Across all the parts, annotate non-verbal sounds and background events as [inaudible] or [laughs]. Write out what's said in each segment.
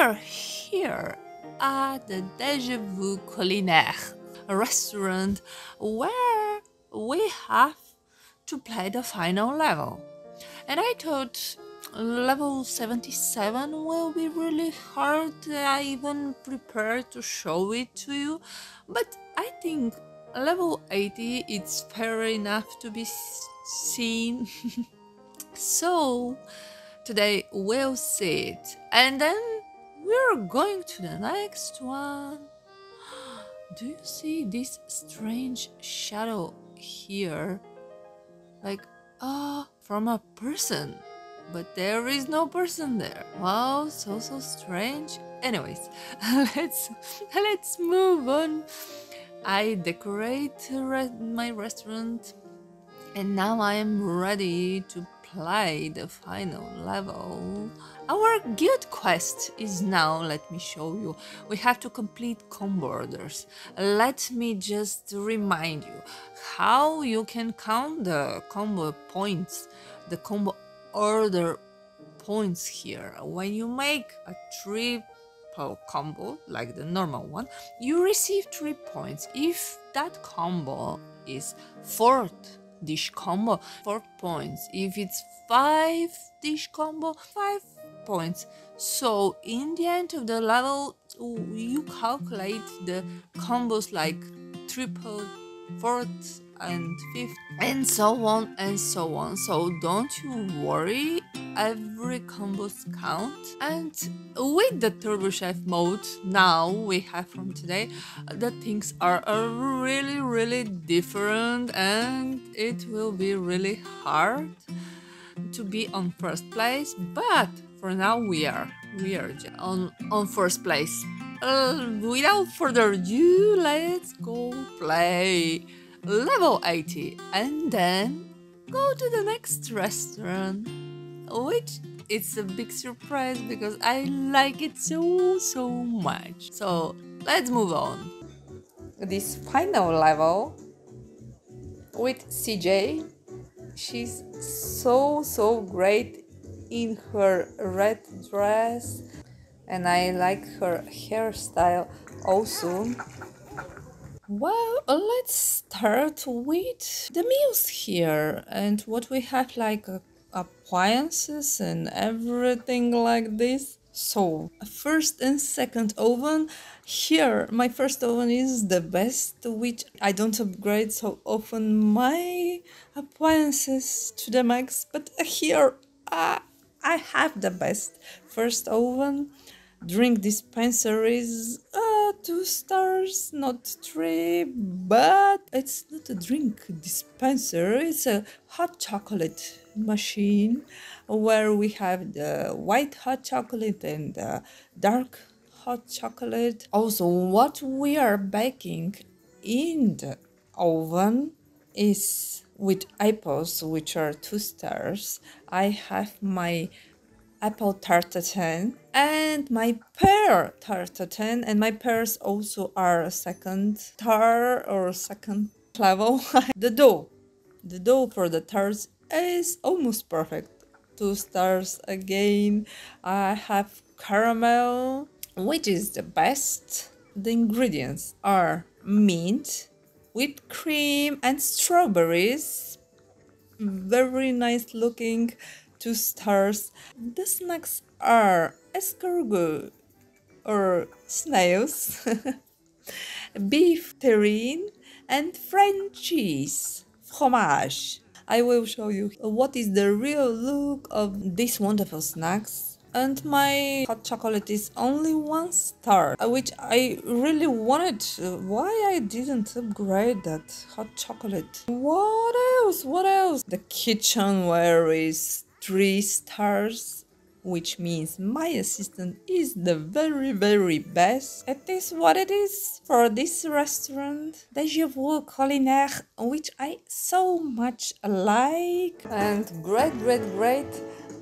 Are here at the Deja Vu Culinaire, a restaurant where we have to play the final level. And I thought level 77 will be really hard. I even prepared to show it to you, but I think level 80 it's fair enough to be seen. [laughs] so today we'll see it and then we're going to the next one. [gasps] Do you see this strange shadow here? Like, ah, uh, from a person. But there is no person there. Wow, so so strange. Anyways, [laughs] let's [laughs] let's move on. I decorate my restaurant and now I am ready to play the final level. Our guild quest is now, let me show you. We have to complete combo orders. Let me just remind you how you can count the combo points, the combo order points here. When you make a triple combo, like the normal one, you receive 3 points. If that combo is fourth dish combo, 4 points. If it's 5 dish combo, 5 points. So in the end of the level, you calculate the combos like triple, fourth, and fifth, and so on and so on. So don't you worry, every combos count. And with the Turbo Chef mode now we have from today, the things are really, really different, and it will be really hard to be on first place. But for now, we are we are on on first place. Uh, without further ado, let's go play level 80 and then go to the next restaurant which it's a big surprise because I like it so so much so let's move on this final level with CJ she's so so great in her red dress and I like her hairstyle also well, let's start with the meals here and what we have like uh, appliances and everything like this. So, first and second oven. Here, my first oven is the best, which I don't upgrade so often my appliances to the max, but here uh, I have the best. First oven drink dispensaries uh, two stars not three but it's not a drink dispenser. It's a hot chocolate machine where we have the white hot chocolate and the dark hot chocolate. Also what we are baking in the oven is with apples which are two stars i have my apple tarte tatin and my pear tarte tatin and my pears also are second tar or second level. [laughs] The dough. The dough for the tarts is almost perfect. Two stars again. I have caramel which is the best. The ingredients are mint whipped cream and strawberries very nice looking two stars. The snacks are escargot or snails, [laughs] beef terrine, and French cheese, fromage. I will show you what is the real look of these wonderful snacks. And my hot chocolate is only one star, uh, which I really wanted. Why I didn't upgrade that hot chocolate? What else? What else? The kitchenware is three stars which means my assistant is the very very best. It is what it is for this restaurant, Deja Vu Culinaire, which I so much like. And great, great, great.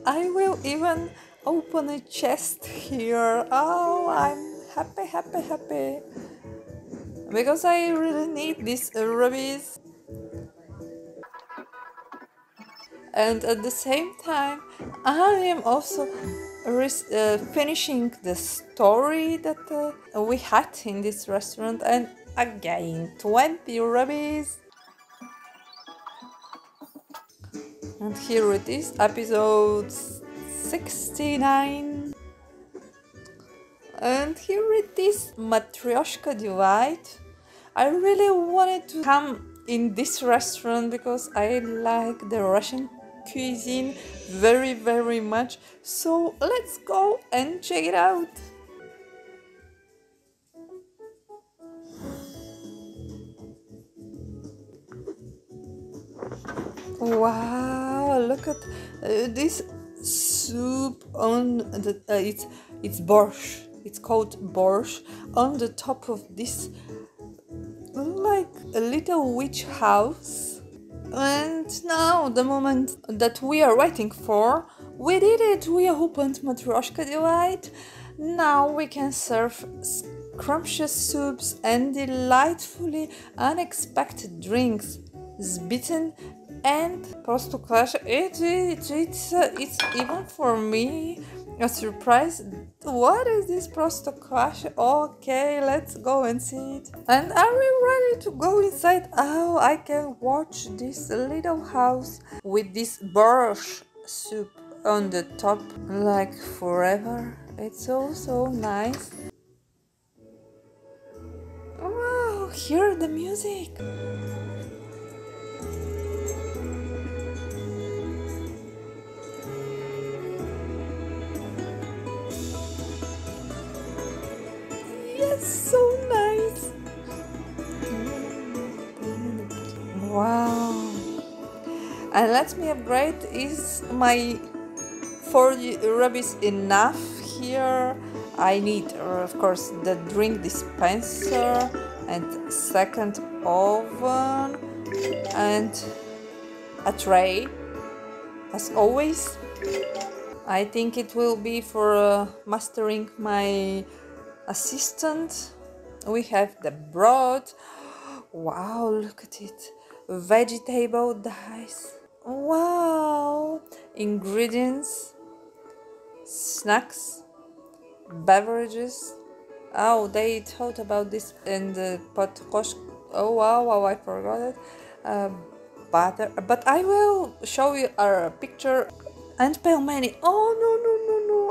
I will even open a chest here. Oh, I'm happy, happy, happy. Because I really need these rubies and at the same time I am also uh, finishing the story that uh, we had in this restaurant, and again, 20 rubies. And here it is, episode 69. And here it is, Matryoshka Delight I really wanted to come in this restaurant because I like the Russian cuisine very, very much. So let's go and check it out. Wow, look at uh, this soup on the uh, it's it's borscht. It's called borscht on the top of this like a little witch house. And now the moment that we are waiting for, we did it. We opened Matryoshka Delight. Now we can serve scrumptious soups and delightfully unexpected drinks. Sbiten and Prostokvasha. It, it, it's, uh, it's even for me a surprise. What is this Prostokvasha? Okay, let's go and see it. And are we ready to go inside? Oh, I can watch this little house with this borscht soup on the top like forever. It's so so nice. Wow, hear the music. So nice. Wow. And let me upgrade. Is my 40 rubies enough here? I need, uh, of course, the drink dispenser and second oven and a tray, as always. I think it will be for uh, mastering my assistant. We have the broad. Wow, look at it. Vegetable dice. Wow. Ingredients, snacks, beverages. Oh, they thought about this in the podkosh. Oh wow, wow, I forgot it. Uh, butter, but I will show you a picture and pelmeni. Oh no no no!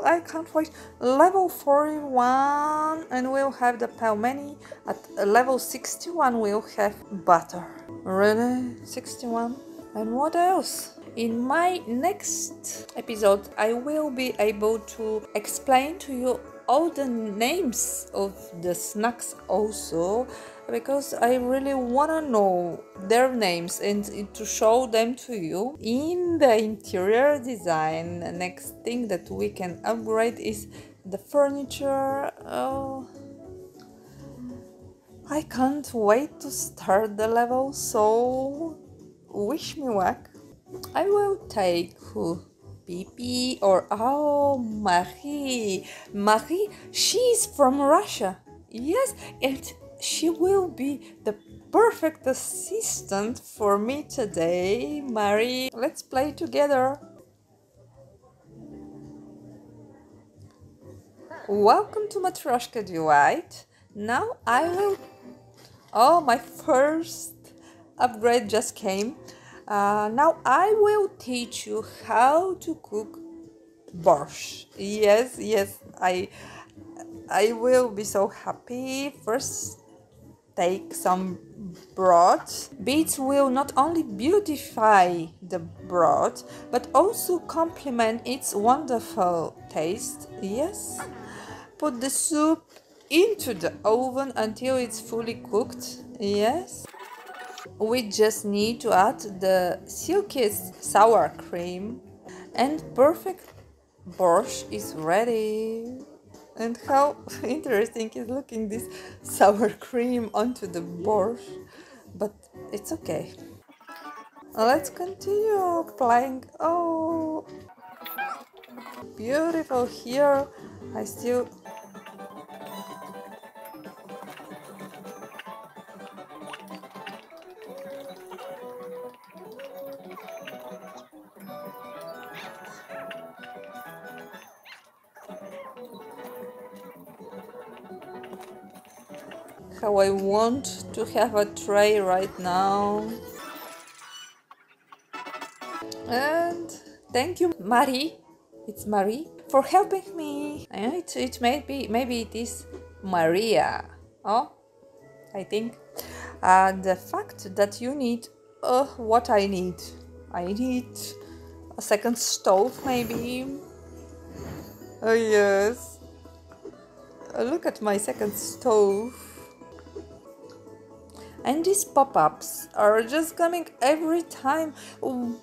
I can't wait. Level forty-one, and we'll have the pelmeni. At level sixty-one, we'll have butter. Really, sixty-one. And what else? In my next episode, I will be able to explain to you all the names of the snacks also because I really want to know their names and to show them to you. In the interior design, the next thing that we can upgrade is the furniture. Oh, I can't wait to start the level, so wish me luck. I will take who? Pipi or oh Marie. Marie, she's from Russia. Yes, and she will be the perfect assistant for me today. Marie, let's play together. Welcome to Matryoshka Delight. Now I will. Oh, my first upgrade just came. Uh, now I will teach you how to cook borscht. Yes, yes, I I will be so happy. First, take some broth. Beets will not only beautify the broth, but also complement its wonderful taste. Yes. Put the soup into the oven until it's fully cooked. Yes. We just need to add the silkiest sour cream and perfect borscht is ready. And how [laughs] interesting is looking this [laughs] sour cream onto the borscht, but it's okay. Let's continue playing. Oh, beautiful here. I still I want to have a tray right now. And thank you, Marie. It's Marie for helping me. And it, it may be, maybe it is Maria. Oh, I think. Uh, the fact that you need uh, what I need. I need a second stove, maybe. Oh, yes. Uh, look at my second stove. And these pop ups are just coming every time mm,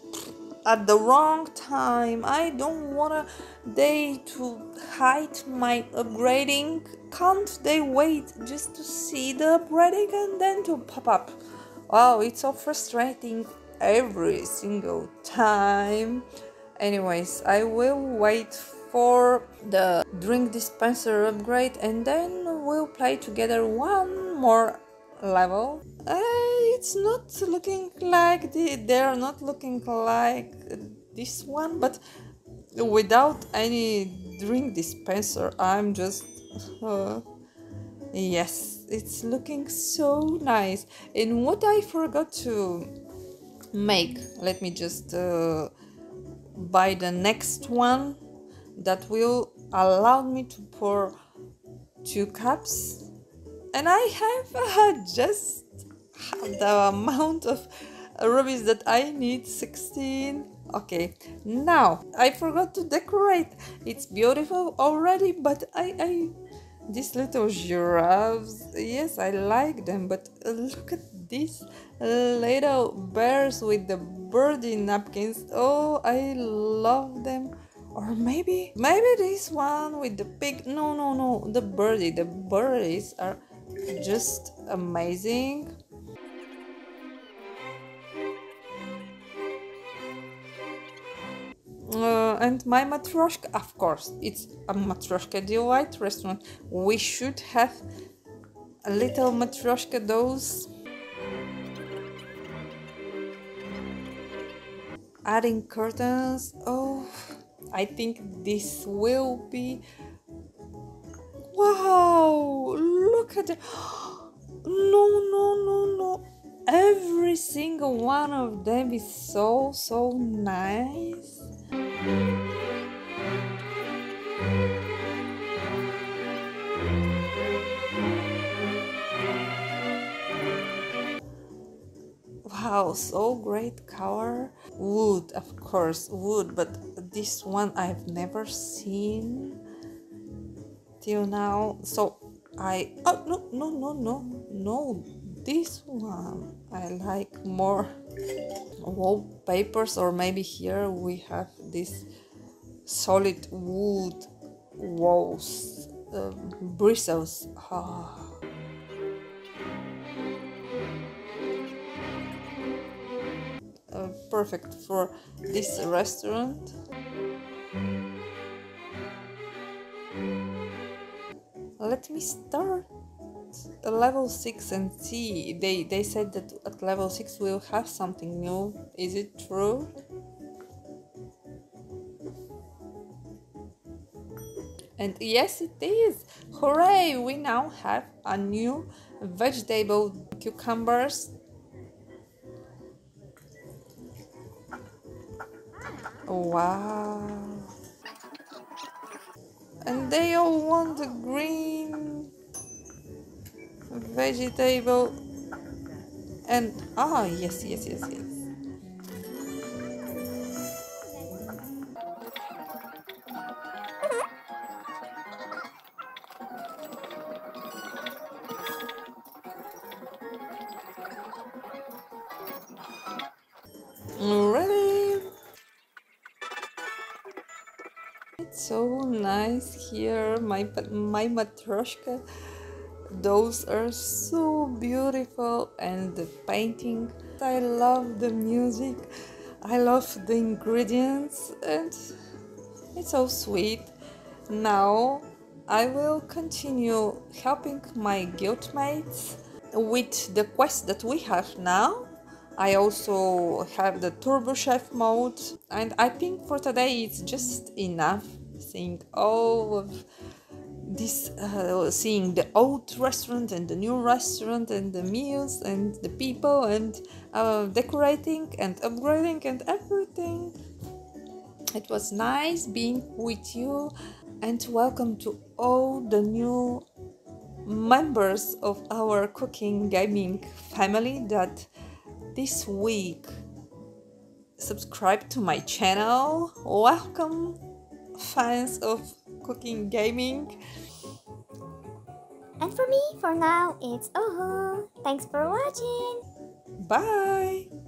at the wrong time. I don't wanna they to hide my upgrading. Can't they wait just to see the upgrading and then to pop up? Wow, it's so frustrating every single time. Anyways, I will wait for the drink dispenser upgrade and then we'll play together one more level. Uh, it's not looking like the, they're not looking like this one, but without any drink dispenser, I'm just. Uh, yes, it's looking so nice. And what I forgot to make, let me just uh, buy the next one that will allow me to pour two cups and I have uh, just the amount of rubies that I need 16 okay now I forgot to decorate. It's beautiful already but I, I these little giraffes yes I like them but look at these little bears with the birdie napkins. Oh I love them. Or maybe maybe this one with the pig. No no no the birdie the birdies are just amazing. Uh, and my matryoshka of course it's a matryoshka delight restaurant. We should have a little matryoshka dose. Adding curtains. Oh i think this will be look at it no no no no. Every single one of them is so so nice. Wow so great color. Wood of course wood but this one i've never seen till now. So i oh no no no no no this one. I like more wallpapers or maybe here we have this solid wood walls uh, bristles. Oh. Perfect for this restaurant let me start. Level 6 and see they they said that at level 6 we'll have something new. Is it true? And yes it is. Hooray! We now have a new vegetable cucumbers. Wow and they all want the green vegetable. And ah yes yes yes yes so nice here, my my matryoshka. Those are so beautiful. And the painting. I love the music. I love the ingredients. And it's so sweet. Now i will continue helping my guildmates with the quest that we have now. I also have the turbo chef mode. And i think for today it's just enough seeing all of this uh, seeing the old restaurant and the new restaurant and the meals and the people and uh, decorating and upgrading and everything. It was nice being with you and welcome to all the new members of our cooking gaming family that this week subscribe to my channel. Welcome fans of cooking gaming. And for me, for now, it's oh. Thanks for watching. Bye.